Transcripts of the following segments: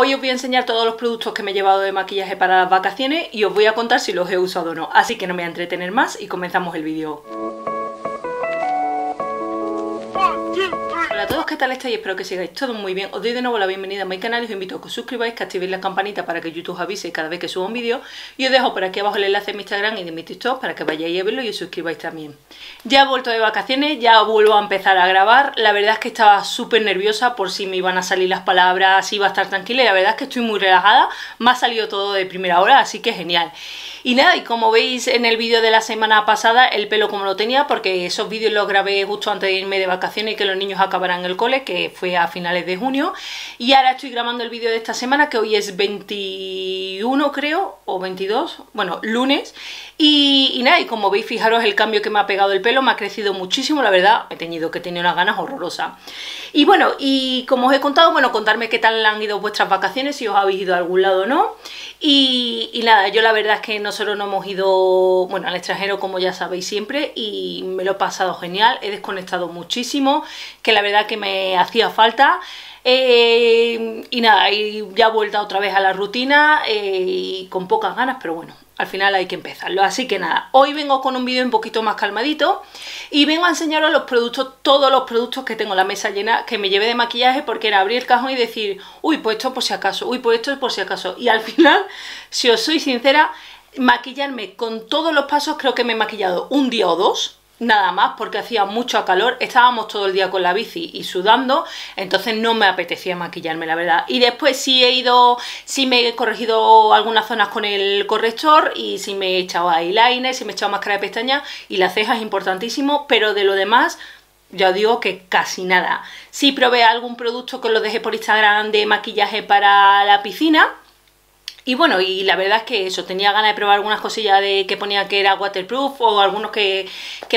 Hoy os voy a enseñar todos los productos que me he llevado de maquillaje para las vacaciones y os voy a contar si los he usado o no. Así que no me voy a entretener más y comenzamos el vídeo. ¿Qué tal estáis? Espero que sigáis todos muy bien. Os doy de nuevo la bienvenida a mi canal y os invito a que os suscribáis, que activéis la campanita para que YouTube avise cada vez que suba un vídeo. Y os dejo por aquí abajo el enlace de mi Instagram y de mi TikTok para que vayáis a verlo y os suscribáis también. Ya he vuelto de vacaciones, ya vuelvo a empezar a grabar. La verdad es que estaba súper nerviosa por si me iban a salir las palabras, si iba a estar tranquila. Y la verdad es que estoy muy relajada. Me ha salido todo de primera hora, así que genial. Y nada, y como veis en el vídeo de la semana pasada, el pelo como lo tenía, porque esos vídeos los grabé justo antes de irme de vacaciones y que los niños acabaran el cole, que fue a finales de junio. Y ahora estoy grabando el vídeo de esta semana, que hoy es 21 creo, o 22, bueno, lunes. Y, nada, y como veis, fijaros el cambio que me ha pegado el pelo, me ha crecido muchísimo, la verdad, he tenido que tener unas ganas horrorosas. Y bueno, y como os he contado, bueno, contarme qué tal han ido vuestras vacaciones, si os habéis ido a algún lado o no. Y, y nada, yo la verdad es que nosotros no hemos ido, bueno, al extranjero como ya sabéis siempre, y me lo he pasado genial, he desconectado muchísimo, que la verdad que me hacía falta. Eh, y nada, y ya he vuelto otra vez a la rutina eh, y con pocas ganas, pero bueno, al final hay que empezarlo. Así que nada, hoy vengo con un vídeo un poquito más calmadito y vengo a enseñaros los productos, todos los productos que tengo en la mesa llena, que me llevé de maquillaje porque era abrir el cajón y decir, uy, pues esto por si acaso, uy, pues esto es por si acaso. Y al final, si os soy sincera, maquillarme con todos los pasos creo que me he maquillado un día o dos nada más porque hacía mucho calor, estábamos todo el día con la bici y sudando, entonces no me apetecía maquillarme, la verdad. Y después sí he ido, sí me he corregido algunas zonas con el corrector y sí me he echado eyeliner, sí me he echado máscara de pestaña y la ceja es importantísimo, pero de lo demás ya digo que casi nada. Sí probé algún producto que lo dejé por Instagram de maquillaje para la piscina, y bueno, y la verdad es que eso, tenía ganas de probar algunas cosillas de que ponían que era waterproof o algunos que,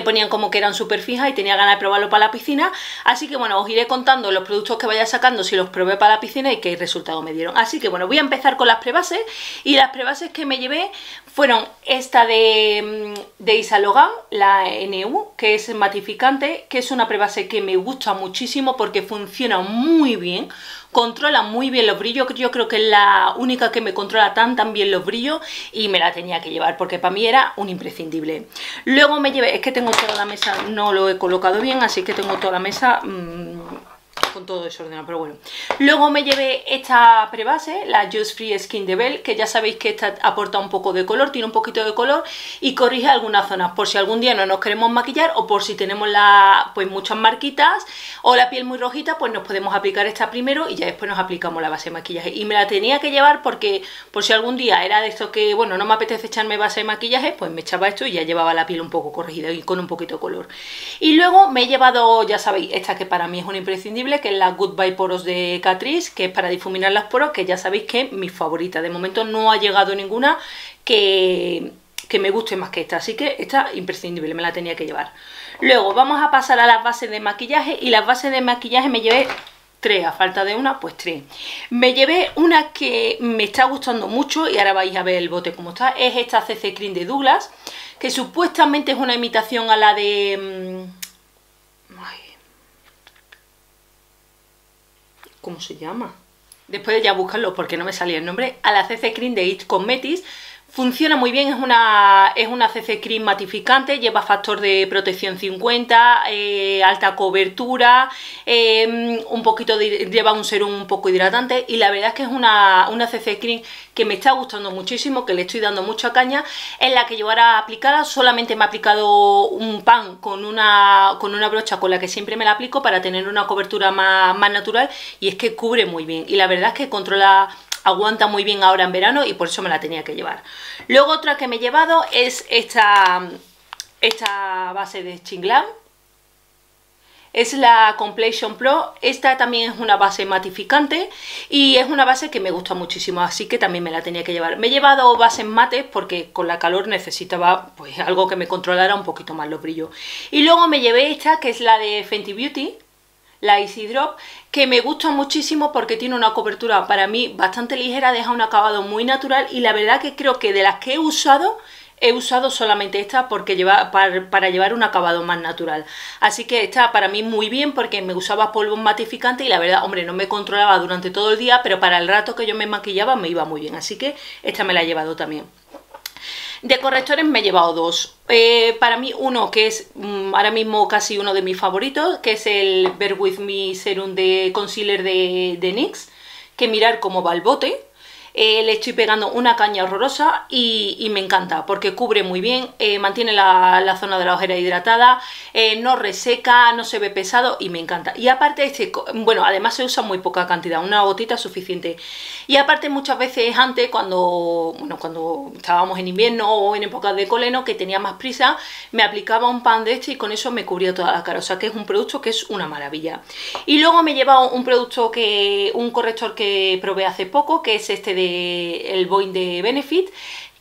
ponían como que eran súper fijas y tenía ganas de probarlo para la piscina. Así que bueno, os iré contando los productos que vaya sacando si los probé para la piscina y qué resultado me dieron. Así que bueno, voy a empezar con las prebases y las prebases que me llevé fueron esta de, mm, de Isalogan, la NU, que es matificante, que es una prebase que me gusta muchísimo porque funciona muy bien controla muy bien los brillos, yo creo que es la única que me controla tan tan bien los brillos y me la tenía que llevar porque para mí era un imprescindible. Luego me llevé, es que tengo toda la mesa, no lo he colocado bien, así que tengo toda la mesa... Mmm, con todo desordenado, pero bueno. Luego me llevé esta prebase, la Just Free Skin de Bell, que ya sabéis que esta aporta un poco de color, tiene un poquito de color y corrige algunas zonas, por si algún día no nos queremos maquillar o por si tenemos la, pues muchas marquitas o la piel muy rojita, pues nos podemos aplicar esta primero y ya después nos aplicamos la base de maquillaje. Y me la tenía que llevar porque por si algún día era de esto que, bueno, no me apetece echarme base de maquillaje, pues me echaba esto y ya llevaba la piel un poco corregida y con un poquito de color. Y luego me he llevado, ya sabéis, esta que para mí es un imprescindible, que es la Goodbye Poros de Catrice, que es para difuminar las poros, que ya sabéis que es mi favorita. De momento no ha llegado ninguna que, que me guste más que esta, así que esta imprescindible, me la tenía que llevar. Luego vamos a pasar a las bases de maquillaje y las bases de maquillaje me llevé tres, a falta de una, pues tres. Me llevé una que me está gustando mucho y ahora vais a ver el bote como está, es esta CC Cream de Douglas, que supuestamente es una imitación a la de... ¿Cómo se llama? Después de ya buscarlo porque no me salía el nombre. A la CC Cream de It Cosmetics. Funciona muy bien, es una, es una CC Cream matificante, lleva factor de protección 50, eh, alta cobertura, em, un poquito lleva un serum un poco hidratante y la verdad es que es una, una CC Cream que me está gustando muchísimo, que le estoy dando mucha caña, en la que llevará aplicada, solamente me ha aplicado un pan con una, con una brocha con la que siempre me la aplico para tener una cobertura más, más natural y es que cubre muy bien y la verdad es que controla aguanta muy bien ahora en verano y por eso me la tenía que llevar. Luego otra que me he llevado es esta, esta base de Chinglam. Es la Completion Pro, esta también es una base matificante y es una base que me gusta muchísimo, así que también me la tenía que llevar. Me he llevado bases mates porque con la calor necesitaba pues algo que me controlara un poquito más los brillos. Y luego me llevé esta que es la de Fenty Beauty, la Easy Drop, que me gusta muchísimo porque tiene una cobertura para mí bastante ligera, deja un acabado muy natural y la verdad que creo que de las que he usado he usado solamente esta porque lleva, para, llevar un acabado más natural. Así que está para mí muy bien porque me usaba polvo matificante y la verdad, hombre, no me controlaba durante todo el día, pero para el rato que yo me maquillaba me iba muy bien. Así que esta me la he llevado también. De correctores me he llevado dos. Eh, para mí uno que es mm, ahora mismo casi uno de mis favoritos, que es el Bear With Me Serum de Concealer de, de NYX, que mirar cómo va el bote eh, le estoy pegando una caña horrorosa y, me encanta porque cubre muy bien, eh, mantiene la, zona de la ojera hidratada, eh, no reseca, no se ve pesado y me encanta. Y aparte, este, bueno, además se usa muy poca cantidad, una gotita suficiente. Y aparte muchas veces antes, cuando, bueno, cuando estábamos en invierno o en épocas de coleno, que tenía más prisa, me aplicaba un pan de este y con eso me cubría toda la cara. O sea que es un producto que es una maravilla. Y luego me he llevado un producto que, un corrector que probé hace poco, que es este de el Boeing de Benefit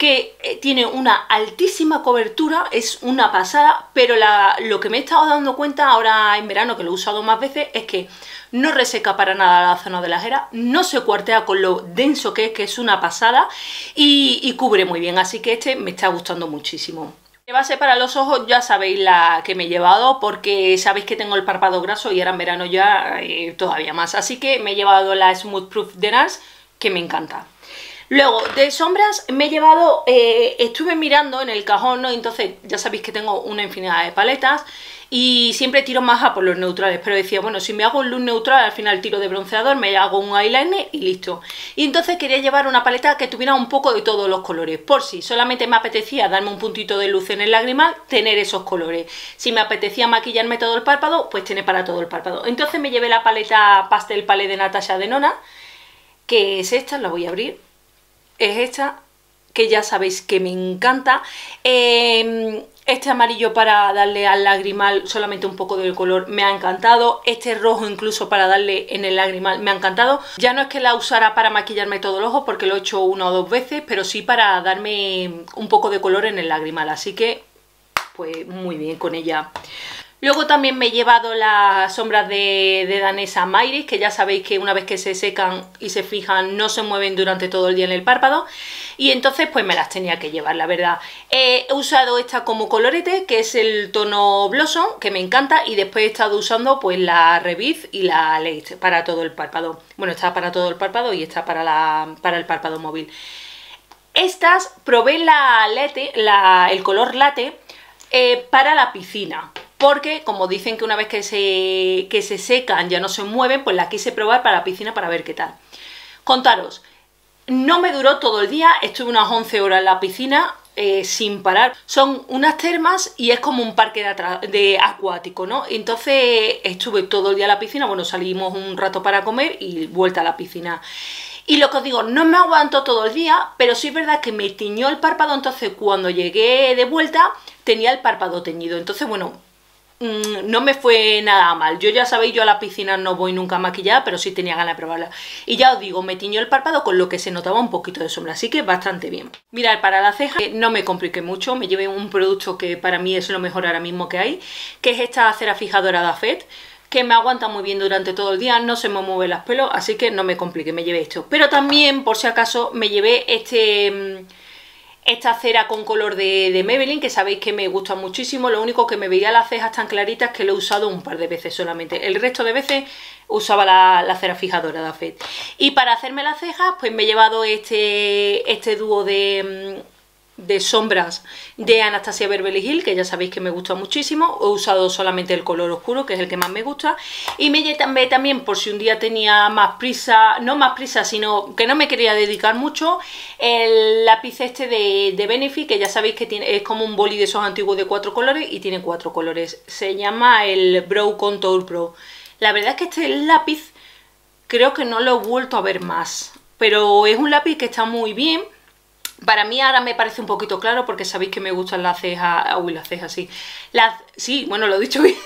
que eh, tiene una altísima cobertura, es una pasada, pero lo que me he estado dando cuenta ahora en verano, que lo he usado más veces, es que no reseca para nada la zona de la jera, no se cuartea con lo denso que es, que es una pasada, y, cubre muy bien, así que este me está gustando muchísimo. Base para los ojos ya sabéis la que me he llevado porque sabéis que tengo el párpado graso y ahora en verano ya eh, todavía más. Así que me he llevado la Smooth Proof de NARS que me encanta. Luego, de sombras me he llevado, eh, estuve mirando en el cajón, ¿no? Entonces ya sabéis que tengo una infinidad de paletas y siempre tiro más a por los neutrales, pero decía, bueno, si me hago un look neutral, al final tiro de bronceador, me hago un eyeliner y listo. Y entonces quería llevar una paleta que tuviera un poco de todos los colores, por si solamente me apetecía darme un puntito de luz en el lagrimal, tener esos colores. Si me apetecía maquillarme todo el párpado, pues tiene para todo el párpado. Entonces me llevé la paleta Pastel Palette de Natasha Denona, que es esta, la voy a abrir es esta, que ya sabéis que me encanta. Em, este amarillo para darle al lagrimal solamente un poco del color me ha encantado. Este rojo incluso para darle en el lagrimal me ha encantado. Ya no es que la usara para maquillarme todo el ojo porque lo he hecho una o dos veces, pero sí para darme un poco de color en el lagrimal. Así que, pues muy bien con ella. Luego también me he llevado las sombras de, Danesa Mairis, que ya sabéis que una vez que se secan y se fijan no se mueven durante todo el día en el párpado. Y entonces pues me las tenía que llevar, la verdad. he usado esta como colorete, que es el tono Blossom, que me encanta. Y después he estado usando pues la Reviz y la Lace para todo el párpado. Bueno, está para todo el párpado y está para, la, para el párpado móvil. Estas probé la lete, el color late eh, para la piscina porque como dicen que una vez que se, se secan ya no se mueven, pues la quise probar para la piscina para ver qué tal. Contaros, no me duró todo el día, estuve unas 11 horas en la piscina eh, sin parar. Son unas termas y es como un parque de, de, acuático, ¿no? Entonces estuve todo el día en la piscina, bueno, salimos un rato para comer y vuelta a la piscina. Y lo que os digo, no me aguanto todo el día, pero sí es verdad que me tiñó el párpado, entonces cuando llegué de vuelta tenía el párpado teñido. Entonces, bueno, Mm, no me fue nada mal. Yo ya sabéis, yo a la piscina no voy nunca maquillada, pero sí tenía ganas de probarla. Y ya os digo, me tiñó el párpado con lo que se notaba un poquito de sombra, así que bastante bien. Mirad, para la ceja no me compliqué mucho, me llevé un producto que para mí es lo mejor ahora mismo que hay, que es esta cera fijadora de AFET, que me aguanta muy bien durante todo el día, no se me mueven las pelos, así que no me compliqué, me llevé esto. Pero también, por si acaso, me llevé este mm, esta cera con color de, de, Maybelline, que sabéis que me gusta muchísimo. Lo único que me veía las cejas tan claritas que lo he usado un par de veces solamente. El resto de veces usaba la, cera fijadora de AFET. Y para hacerme las cejas, pues me he llevado este, este dúo de, de sombras de Anastasia Beverly Hills, que ya sabéis que me gusta muchísimo. He usado solamente el color oscuro, que es el que más me gusta. Y me llevé también, por si un día tenía más prisa, no más prisa, sino que no me quería dedicar mucho, el lápiz este de, de Benefit, que ya sabéis que tiene, es como un boli de esos antiguos de cuatro colores y tiene cuatro colores. Se llama el Brow Contour Pro. La verdad es que este lápiz creo que no lo he vuelto a ver más, pero es un lápiz que está muy bien para mí ahora me parece un poquito claro porque sabéis que me gustan las cejas, uy, las cejas, sí, las, sí, bueno, lo he dicho bien,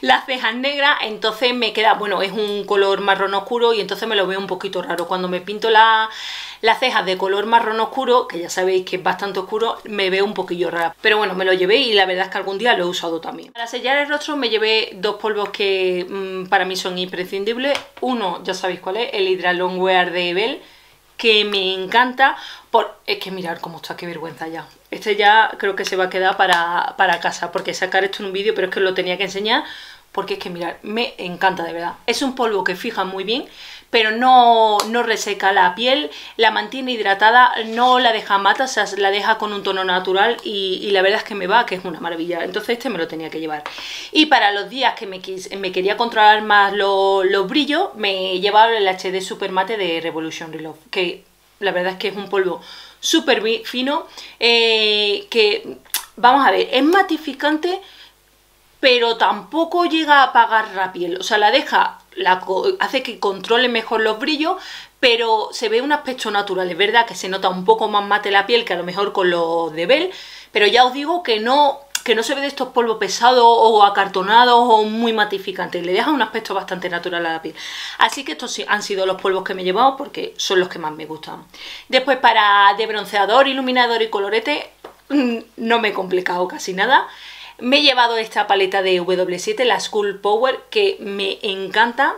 las cejas negras, entonces me queda, bueno, es un color marrón oscuro y entonces me lo veo un poquito raro. Cuando me pinto las cejas de color marrón oscuro, que ya sabéis que es bastante oscuro, me veo un poquillo raro. Pero bueno, me lo llevé y la verdad es que algún día lo he usado también. Para sellar el rostro me llevé dos polvos que mm, para mí son imprescindibles. Uno, ya sabéis cuál es, el Hydra Longwear de Bell, que me encanta Es que mirar cómo está, qué vergüenza ya. Este ya creo que se va a quedar para, para casa, porque sacar esto en un vídeo, pero es que lo tenía que enseñar, porque es que mirar, me encanta de verdad. Es un polvo que fija muy bien, pero no, no reseca la piel, la mantiene hidratada, no la deja mata, o sea, la deja con un tono natural y, la verdad es que me va, que es una maravilla. Entonces este me lo tenía que llevar. Y para los días que me, me quería controlar más los brillos, me llevaba el HD Super Mate de Revolution Reload, que la verdad es que es un polvo súper fino, eh, que, vamos a ver, es matificante, pero tampoco llega a apagar la piel, o sea, la deja la, hace que controle mejor los brillos, pero se ve un aspecto natural, es verdad que se nota un poco más mate la piel que a lo mejor con los de Bell, pero ya os digo que no, que no se ve de estos polvos pesados o acartonados o muy matificantes, le deja un aspecto bastante natural a la piel. Así que estos han sido los polvos que me he llevado porque son los que más me gustan. Después para de bronceador, iluminador y colorete, mm, no me he complicado casi nada. Me he llevado esta paleta de W7, la School Power, que me encanta.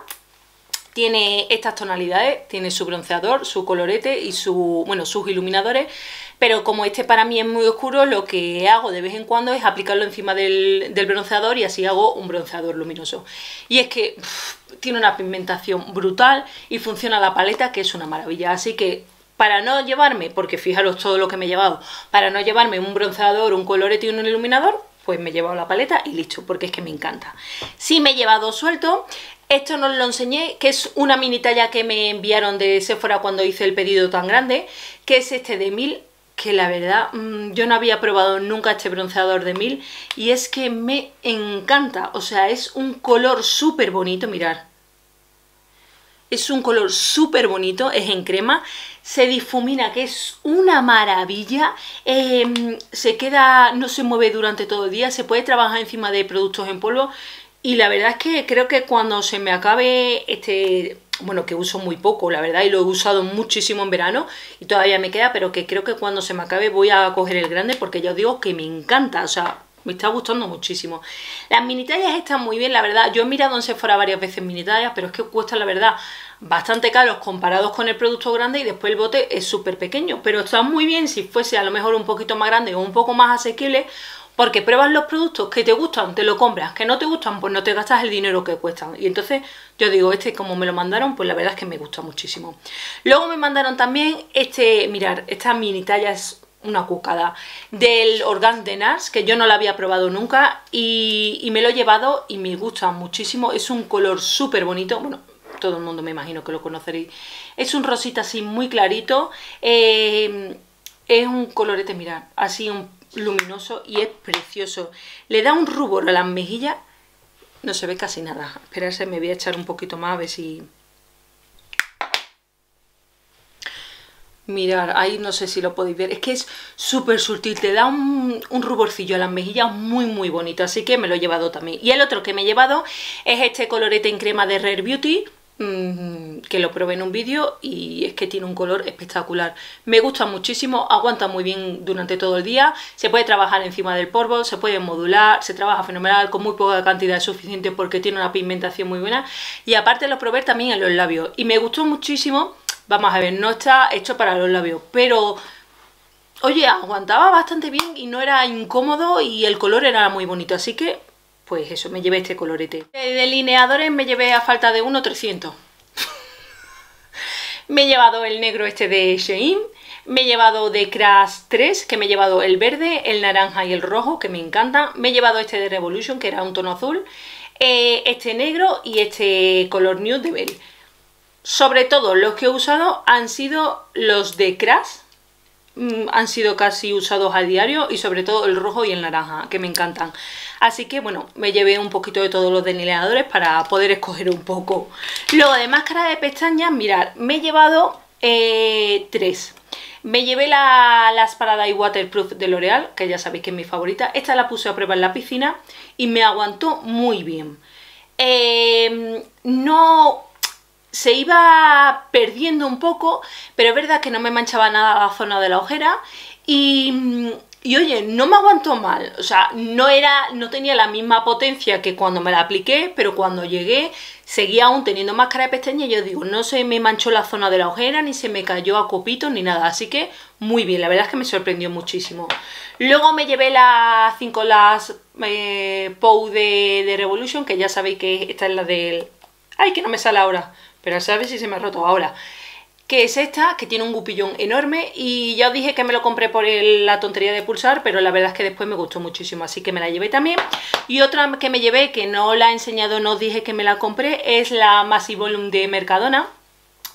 Tiene estas tonalidades, tiene su bronceador, su colorete y su, bueno, sus iluminadores. Pero como este para mí es muy oscuro, lo que hago de vez en cuando es aplicarlo encima del, bronceador y así hago un bronceador luminoso. Y es que tiene una pigmentación brutal y funciona la paleta que es una maravilla. Así que para no llevarme, porque fijaros todo lo que me he llevado, para no llevarme un bronceador, un colorete y un iluminador, pues me he llevado la paleta y listo, porque es que me encanta. Sí me he llevado suelto, esto no lo enseñé, que es una mini talla que me enviaron de Sephora cuando hice el pedido tan grande, que es este de 1000, que la verdad mm, yo no había probado nunca este bronceador de 1000 y es que me encanta, o sea, es un color súper bonito, mirar. Es un color súper bonito, es en crema, se difumina, que es una maravilla, em, se queda, no se mueve durante todo el día, se puede trabajar encima de productos en polvo y la verdad es que creo que cuando se me acabe este, bueno, que uso muy poco, la verdad, y lo he usado muchísimo en verano y todavía me queda, pero que creo que cuando se me acabe voy a coger el grande porque ya os digo que me encanta, o sea, me está gustando muchísimo. Las mini tallas están muy bien, la verdad. Yo he mirado en Sephora varias veces mini tallas, pero es que cuesta, la verdad, bastante caros comparados con el producto grande y después el bote es súper pequeño. Pero está muy bien si fuese a lo mejor un poquito más grande o un poco más asequible, porque pruebas los productos que te gustan, te lo compras, que no te gustan, pues no te gastas el dinero que cuestan. Y entonces yo digo, este como me lo mandaron, pues la verdad es que me gusta muchísimo. Luego me mandaron también este, mirar, esta mini tallas una cucada del Organ de Nars, que yo no la había probado nunca y, me lo he llevado y me gusta muchísimo. Es un color súper bonito, bueno, todo el mundo me imagino que lo conoceréis. Es un rosita así muy clarito, eh, es un colorete, mirad, así un luminoso y es precioso. Le da un rubor a las mejillas, no se ve casi nada. Esperarse, me voy a echar un poquito más a ver si... Mirar, ahí no sé si lo podéis ver, es que es súper sutil, te da un, ruborcillo a las mejillas muy muy bonito, así que me lo he llevado también. Y el otro que me he llevado es este colorete en crema de Rare Beauty, mm, que lo probé en un vídeo y es que tiene un color espectacular. Me gusta muchísimo, aguanta muy bien durante todo el día, se puede trabajar encima del polvo, se puede modular, se trabaja fenomenal con muy poca cantidad suficiente porque tiene una pigmentación muy buena. Y aparte lo probé también en los labios. Y me gustó muchísimo Vamos a ver, no está hecho para los labios, pero... Oye, aguantaba bastante bien y no era incómodo y el color era muy bonito, así que... Pues eso, me llevé este colorete. De delineadores me llevé a falta de 1,300. me he llevado el negro este de Shein. Me he llevado de Crash 3, que me he llevado el verde, el naranja y el rojo, que me encantan. Me he llevado este de Revolution, que era un tono azul. Eh, este negro y este color nude de Bell. Sobre todo los que he usado han sido los de Crash, han sido casi usados a diario y sobre todo el rojo y el naranja, que me encantan. Así que bueno, me llevé un poquito de todos los delineadores para poder escoger un poco. Luego de máscara de pestañas, mirad, me he llevado eh, tres. Me llevé la, la Paradise Waterproof de L'Oreal, que ya sabéis que es mi favorita. Esta la puse a prueba en la piscina y me aguantó muy bien. Eh, no se iba perdiendo un poco, pero es verdad que no me manchaba nada la zona de la ojera y, y oye, no me aguantó mal, o sea, no era, no tenía la misma potencia que cuando me la apliqué, pero cuando llegué seguía aún teniendo máscara de pestaña y yo digo, no se me manchó la zona de la ojera, ni se me cayó a copitos, ni nada, así que muy bien, la verdad es que me sorprendió muchísimo. Luego me llevé las 5 las eh, POU de, de, Revolution, que ya sabéis que esta es la del... ¡Ay, que no me sale ahora! Pero ver si se me ha roto ahora que es esta, que tiene un gupillón enorme y ya os dije que me lo compré por la tontería de pulsar, pero la verdad es que después me gustó muchísimo, así que me la llevé también. Y otra que me llevé, que no la he enseñado, no os dije que me la compré, es la Massive Volume de Mercadona.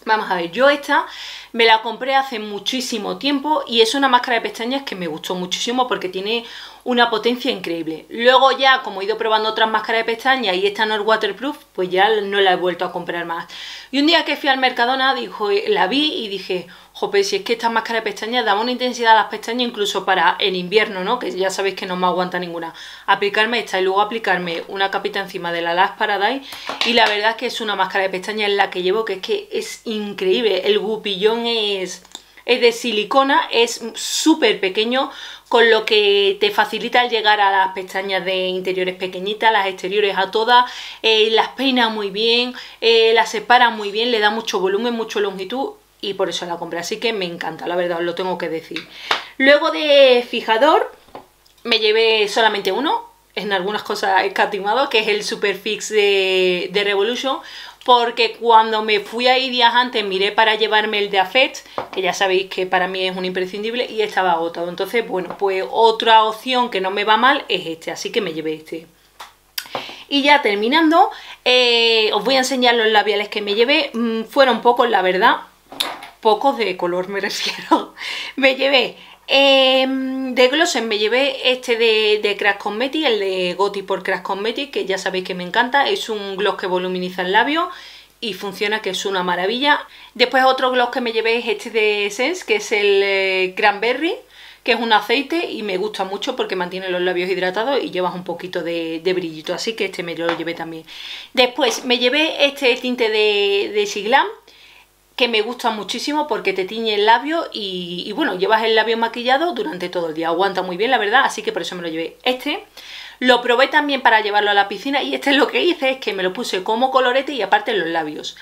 Vamos a ver, yo esta me la compré hace muchísimo tiempo y es una máscara de pestañas que me gustó muchísimo porque tiene una potencia increíble. Luego ya, como he ido probando otras máscaras de pestañas y esta no es waterproof, pues ya no la he vuelto a comprar más. Y un día que fui al Mercadona, dijo, la vi y dije, jope, si es que esta máscara de pestañas da una intensidad a las pestañas incluso para el invierno, ¿no? Que ya sabéis que no me aguanta ninguna. Aplicarme esta y luego aplicarme una capita encima de la Lash Paradise y la verdad es que es una máscara de pestañas en la que llevo que es que es increíble. El gupillón es es de silicona, es súper pequeño, con lo que te facilita el llegar a las pestañas de interiores pequeñitas, las exteriores a todas, eh, las peina muy bien, eh, las separa muy bien, le da mucho volumen, mucha longitud y por eso la compré, así que me encanta, la verdad, os lo tengo que decir. Luego de fijador, me llevé solamente uno, en algunas cosas escatimado, que es el Superfix de, de Revolution, porque cuando me fui ahí días antes miré para llevarme el de Afet, que ya sabéis que para mí es un imprescindible, y estaba agotado. Entonces, bueno, pues otra opción que no me va mal es este, así que me llevé este. Y ya terminando, eh, os voy a enseñar los labiales que me llevé. Mm, fueron pocos, la verdad, pocos de color me refiero. me llevé Em, de glosses me llevé este de, de Crash Cosmetics, el de Goti por Crash Cosmetics, que ya sabéis que me encanta. Es un gloss que voluminiza el labio y funciona que es una maravilla. Después otro gloss que me llevé es este de Essence, que es el eh, Cranberry, que es un aceite y me gusta mucho porque mantiene los labios hidratados y llevas un poquito de, brillito, así que este me lo llevé también. Después me llevé este tinte de, de Siglam, que me gusta muchísimo porque te tiñe el labio y, bueno, llevas el labio maquillado durante todo el día. Aguanta muy bien, la verdad, así que por eso me lo llevé. Este lo probé también para llevarlo a la piscina y este es lo que hice, es que me lo puse como colorete y aparte en los labios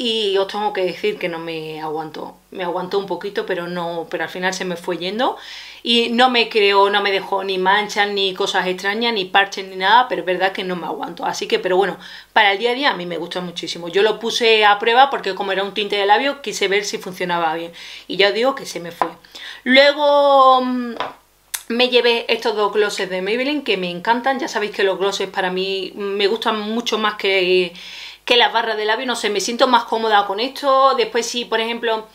y os tengo que decir que no me aguantó, me aguantó un poquito pero no, pero al final se me fue yendo. Y no me creó, no me dejó ni manchas, ni cosas extrañas, ni parches, ni nada, pero es verdad que no me aguanto, así que, pero bueno, para el día a día a mí me gusta muchísimo, yo lo puse a prueba porque como era un tinte de labio quise ver si funcionaba bien. Y ya os digo que se me fue. Luego mm, me llevé estos dos glosses de Maybelline que me encantan, ya sabéis que los glosses para mí me gustan mucho más que que las barras de labio, no sé, me siento más cómoda con esto, después si por ejemplo,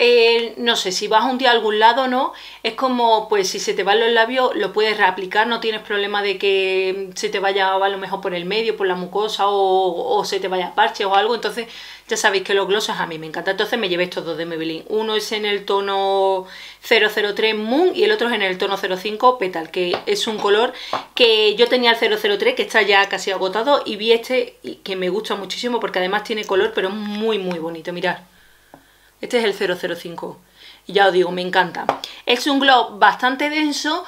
eh, no sé, si vas un día a algún lado, ¿no? Es como, pues si se te van los labios, lo puedes reaplicar, no tienes problema de que se te vaya a lo mejor por el medio, por la mucosa o, o se te vaya parche o algo, entonces ya sabéis que los glosses a mí me encantan. Entonces me llevé estos dos de Maybelline. Uno es en el tono 003 Moon y el otro es en el tono 05 Petal, que es un color que yo tenía el 003, que está ya casi agotado, y vi este que me gusta muchísimo porque además tiene color, pero es muy muy bonito. Mirad, este es el 005. Y ya os digo, me encanta. Es un gloss bastante denso,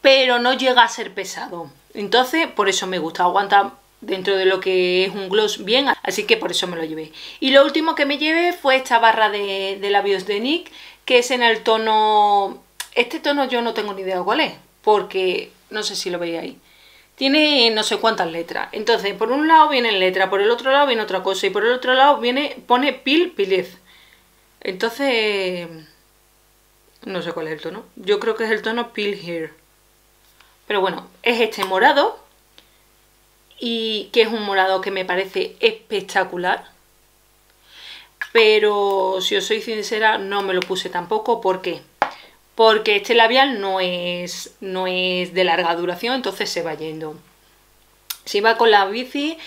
pero no llega a ser pesado. Entonces, por eso me gusta. Aguanta dentro de lo que es un gloss bien, así que por eso me lo llevé. Y lo último que me llevé fue esta barra de, labios de NYX, que es en el tono... Este tono yo no tengo ni idea cuál es, porque no sé si lo veis ahí. Tiene no sé cuántas letras. Entonces, por un lado viene letra, por el otro lado viene otra cosa, y por el otro lado viene pone pil, pilez. Entonces, no sé cuál es el tono. Yo creo que es el tono pil here. Pero bueno, es este morado, y que es un morado que me parece espectacular. Pero si os soy sincera, no me lo puse tampoco. ¿Por qué? Porque este labial no es, no es de larga duración, entonces se va yendo. Si va con la bici,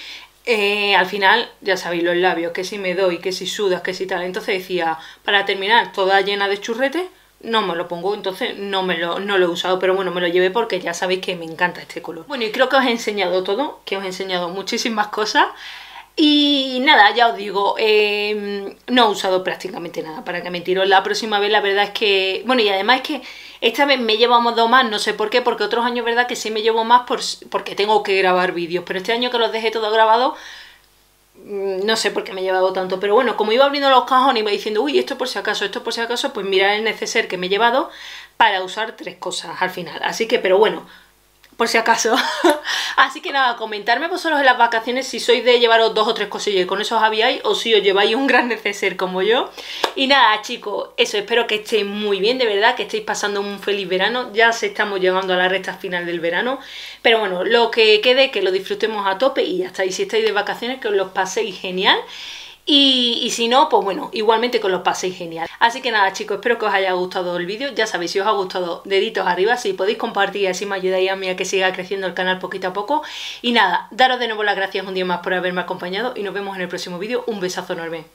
eh, al final, ya sabéis los labios, que si me doy, que si sudas, que si tal. Entonces decía, para terminar, toda llena de churrete, no me lo pongo, entonces no, me lo, no lo he usado, pero bueno, me lo llevé porque ya sabéis que me encanta este color. Bueno, y creo que os he enseñado todo, que os he enseñado muchísimas cosas. Y nada, ya os digo, em, no he usado prácticamente nada para que me tiro. La próxima vez la verdad es que... Bueno, y además es que esta vez me he llevado más, no sé por qué, porque otros años verdad que sí me llevo más por, porque tengo que grabar vídeos. Pero este año que los dejé todo grabado, mm, no sé por qué me he llevado tanto. Pero bueno, como iba abriendo los cajones iba diciendo, uy, esto por si acaso, esto por si acaso, pues mirad el neceser que me he llevado para usar tres cosas al final. Así que, pero bueno, por si acaso. Así que nada, comentarme vosotros en las vacaciones si sois de llevaros dos o tres cosillas y con eso os habíais o si os lleváis un gran neceser como yo. Y nada, chicos, eso, espero que estéis muy bien, de verdad, que estéis pasando un feliz verano. Ya se estamos llegando a la recta final del verano. Pero bueno, lo que quede, que lo disfrutemos a tope y ya está. Y si estáis de vacaciones, que os los paséis genial. Y, si no, pues bueno, igualmente con los paséis genial. Así que nada chicos, espero que os haya gustado el vídeo. Ya sabéis, si os ha gustado, deditos arriba, si podéis compartir, así me ayudáis a mí a que siga creciendo el canal poquito a poco. Y nada, daros de nuevo las gracias un día más por haberme acompañado y nos vemos en el próximo vídeo. Un besazo enorme.